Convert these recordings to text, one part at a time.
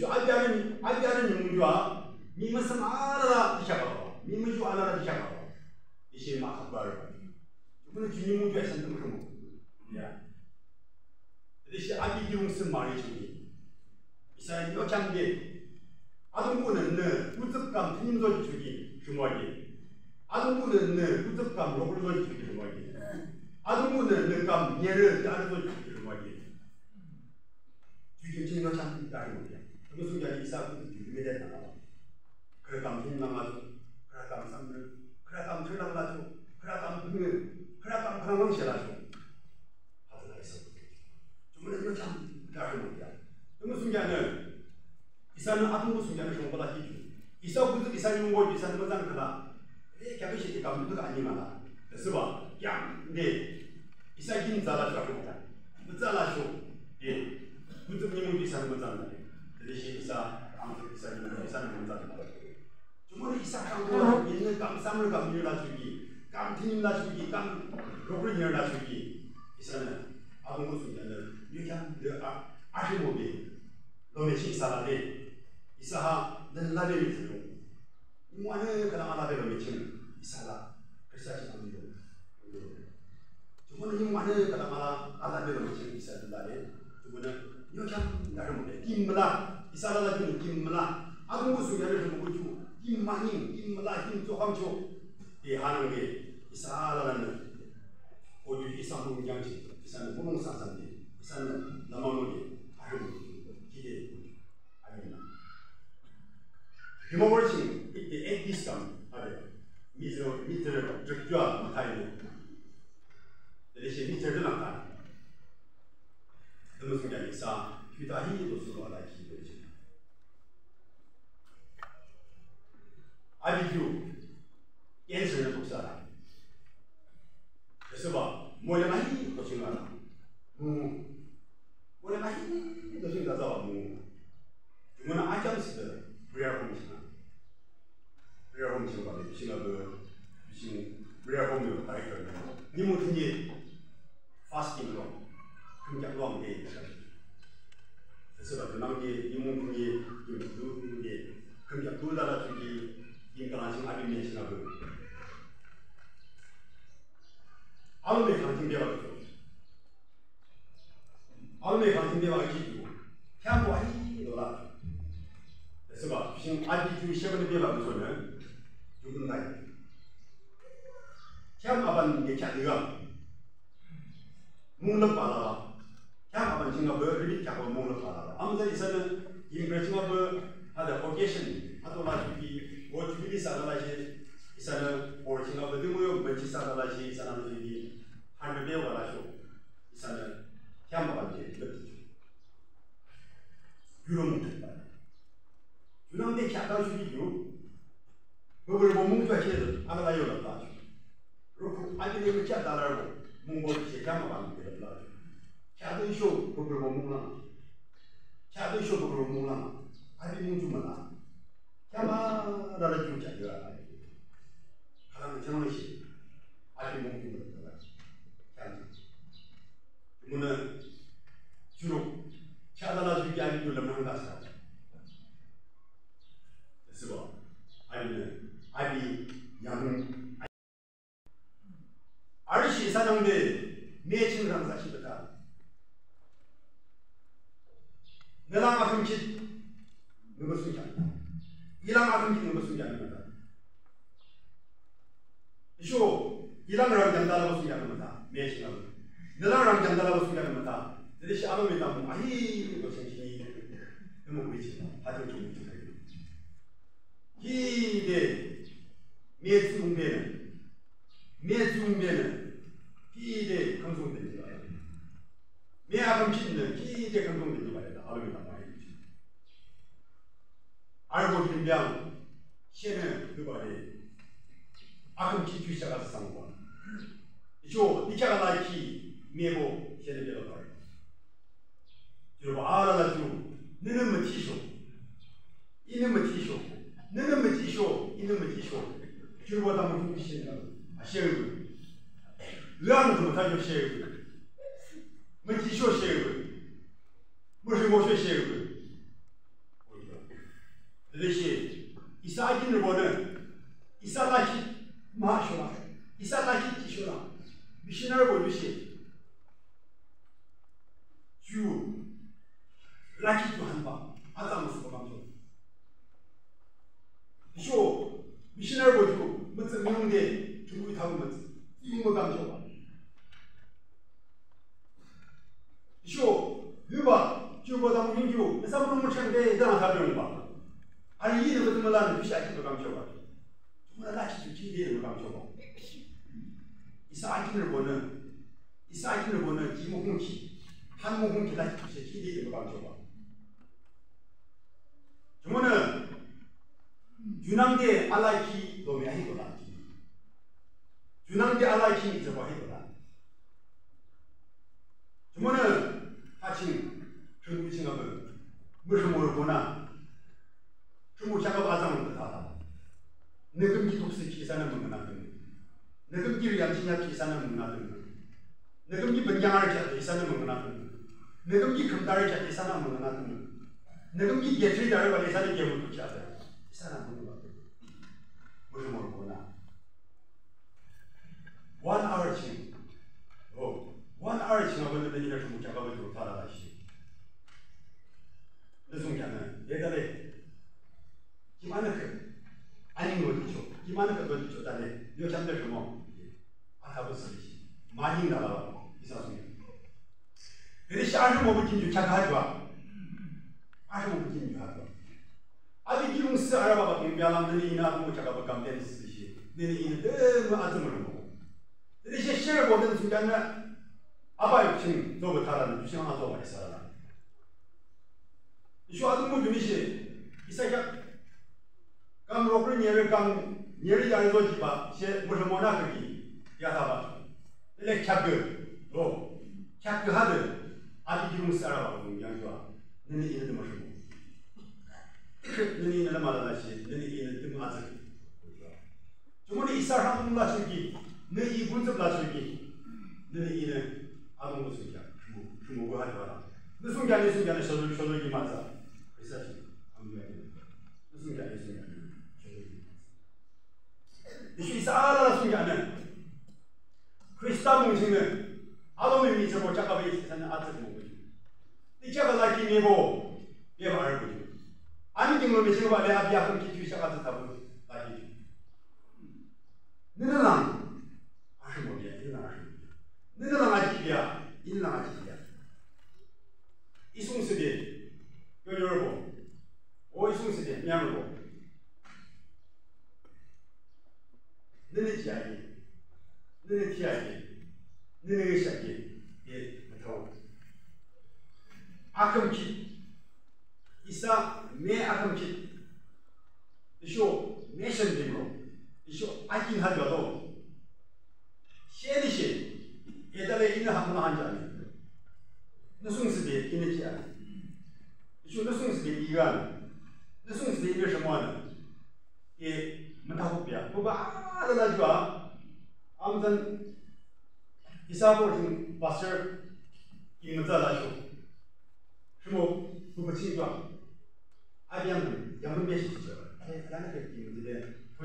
شو أجارين أجارين يمجوا مما سمعنا لا تشابه مما جو أنا لا تشابه إيشي ما خبر يقولون جني مجوا إيش أنتم كم يا إيشي أجي جيوم سمعي جني إيشي 여장기 아동부는 늘 우습감 주님도 주기 규모기 아동부는 늘 우습감 로블도 주기 규모기 아동부는 늘감 예를 따르도 주기 규모기 주기 주님 여장기 따르고 我们中间以上都是地面在打嘛，克拉岗村打嘛，就克拉岗山嘛，就克拉岗村打嘛，就克拉岗村，克拉岗他啷些打嘛，还是那意思。怎么那个厂在喊我讲？怎么中间呢？以上阿东我中间的时候把它解决。以上贵州以上你们我以上怎么讲的吧？哎，讲不些的干部都干净嘛啦，是吧？一样的，以上给你砸哪去？我讲，我砸哪去？对，贵州你们就以上怎么讲的？ 시작하고 어. 있는 깜 쌈을 깜 일어나주기 깜틴 일어나주기 깜 로그를 일어나주기 이사는 아군고 순자는 유향 르아 아히모비 너네 식사라네 이사하 늘라벨이 들고 우마는 그나마 라벨로 미친 이사라 글씨하지 않는 요 저거는 이마는 그나마 라벨로 미친 이사들라네 저거는 유향 나름에 김물라 이사라라는 김물라 아군고 순자를 보고 mahim, in malahim tu hamcho, di hanang di, isa alalan o di isa mung jangji, isa mung mung sasan di, isa mung lamang di, ahim, kide, ahim na. Himo worship, it the end this come, ade, mizo, mizo, jokjua, matai mo. Dede şey, mizo, jokjua, matai. Dımızın geldi, isa, hüdahi dostu, alay, kide, jokjua. 그런 말이거든요. 님은 흔히 fasting로 긍정왕 게 그래서 그만게 님은 그게 그게 긍정 그 나라 주기 인간하신 아비메시나고 아무리 강진대와 아무리 강진대와 지고 태과이 놀아 그래서 봐 지금 아직 지금 시험을 배워보면 누군가요 캠아반게 자료야 문을 봐라 나라 지금 자기가 가장 정원시 아주 목숨을 얻다가 그러면 주로 차단아 주기 아니 줄라면 한 가사 됐어 뭐. 아니면 아비 양 아저씨 사장들 매칭을 항상 시켰다 내가 맡은 짓, 너것은 잘다. 이랑 맡은 짓, 매는 매중 매는 기대 감송되지 말아야 돼. 매아금 신는 기대 감송되지 말아야 돼. 알고 있다 말이야. 알고 신병 신은 그 말이 아금 기 주시가 상관. 이쪽 이자가 나이키 매고 신은 매로 가. 여러분 알아라 주 너는 뭐 티쇼 이는 뭐 티쇼 너는 뭐 티쇼 이는 뭐 티쇼 필요하다 면 힘드시는 아시에요. 의아하지도 못하게 시에요. 뭐 지쇼 시에요. 무슨 곳에 시에요. 대신 이사진을 보는 이사다시 마쇼라 이사다시 지쇼라 미신을 보듯이 주 라키도 한방 관 중국이 다루면 인고당쇼 쇼 유바 쇼보다 민주 사람은 무창대 대한 사람을 봐 아니 이런 것도 몰라는 비샤이도 감쇼가 정말 나시 지리를 감쇼가 이 사진을 보는 이 사진을 보는 김홍기 한국은 대단히 기대되는 방식과 정말은 유난계 알라이키 놈이 아니구나 유난 u know the a l l a 주문은 아침 중국 생각은 무슨 모르구나. 중국 작업 아장을 다. 내금기 독서 기사는 문화든, 내금기를 양치냐 기사는 문화든, 내금기 번양을 기사는 문화든, 내금기 금달을 기사는 문화든, 내금기 예술자를 관리사는 경우도 기사는 takayba. Aynen kim ya bu? Hadi girin size araba bakayım bir alan dedi yine bu uçağa bakalım dedi size şey. Dedi yine de ee, bu atımırım bu. Dedi şey şey bu dedi çünkü anne abay kim zobu taranı düşen az olmak sarana. E, şu adım bu gün işi. İsa kam rokru nyeri kam nyeri yari zo jiba she şey, mure mona kaki ya haba. Ele kyakgö. Ro. Kyakgö hadu. 아기 기분 싸라고 하는 게 아니고 근데 이게 좀 무슨 근데 이는 말하다 같이 근데 이는 좀 아주 그렇죠 정말 이 사람 한번 나서기 내이 군접 나서기 근데 이는 아무 무슨 그냥 하지 마라 근데 순간에 순간에 저도 저도 이 맞아 그래서 yishu a yin hal yado, xe ni xe, e tala yin na xa hana jan, nusung sibi yin na chiya, yishu nusung sibi yi gan, nusung sibi yir shangwa na, e manta hukbya, buba aaa dada juwa, aam dhan, yisaboo yung basir, yin manta dada juwa, shimu buba qin juwa, aibiyang dung, yam dung me shi chiya, aayi, aayi, aayi,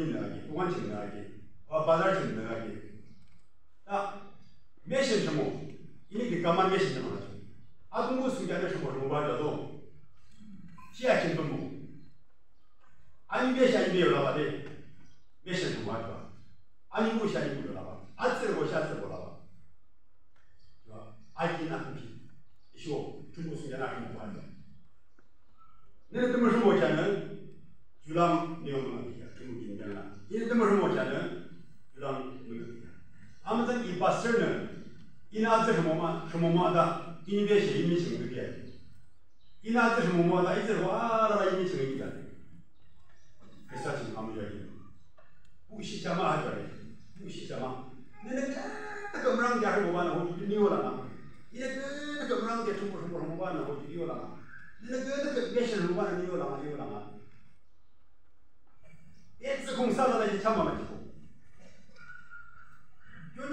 kuin nāgi, tuwan chīng nāgi, wā bādār chīng nāgi. Tā, mē shēn shēmō, inī kī kāma mē shēn shēmō nāchō. Ā tūngu sūng kia nā shēmō rō bā maa hajwaaray, muu shi shamaa. Nene keeeetaka mraang kyaahir ubaana huujujun iyo laa maa. Iye keeeetaka mraang kyaa chumbur shumbur ubaana huujujun iyo laa maa. Nene keeeetaka gheeshir ubaana iyo laa maa, iyo laa maa. Eetzi kung saala na iyo chamamaa 내가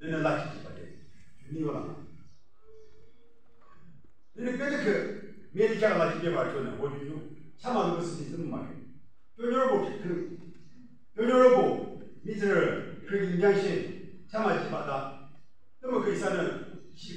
Yonio Niwa rama. Ni ni kwe te ke miedi kya kwa di kya baar kyo na wo ju ju tsa ma nu kus ti sun ma kyo. Yon yorobu, yon yorobu mi tsara kwe ki nyang shin tsa ma ji bata dama kwa i sa na si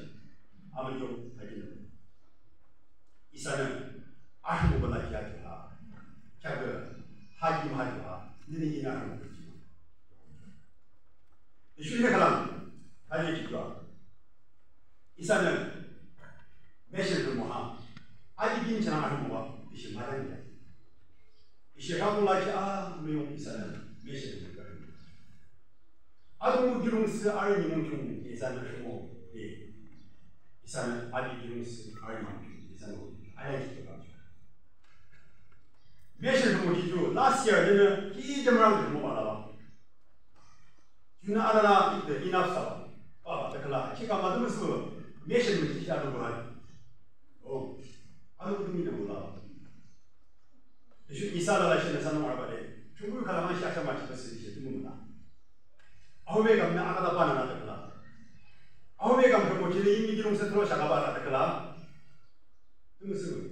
دين جماعة هو إيش ما رأينا إيش رأوا الله كأ ميوم إنسان ميش الكلام أدم جلوم سأرني ممكن إنسان شمو إيه إنسان أدي جلوم سأرني ممكن إنسان أنا كتير ميش الكلام كتير last year لنا كي جماعة مو على بعض ينا على لا إذا إنافسا بابا تكلا كي كم أدم سو ميش الكلام كتير أدم あの国でござる。Şu İsa da şimdi sana muhabbet et. Çünkü kalaman şey akşam başında sizi işte mumuna. Ahve gamne akada bana na takla. Ahve gamne mochili yingi dirum se tro şaka bana takla. Tümü sıvı.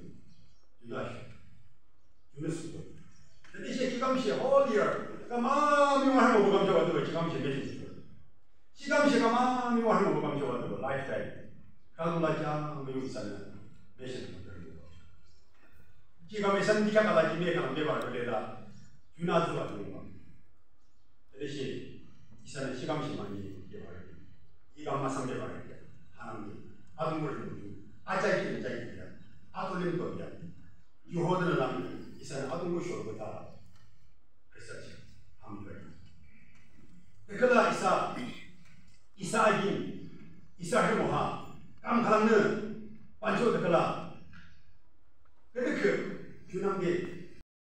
船津は言えば、弟子、久々に東島に呼ばれて、伊賀正美呼ばれて、花見、あんもりのに、あちゃいきにちゃいきや、あとねんとや、よほどの波に、久々にあともしょうぶたら、クリスタチア、ハムドリ。だから、さ、いさあぎん、いさあぎもは、あんからぬ、ばんちょうだから、出てく、急なんで、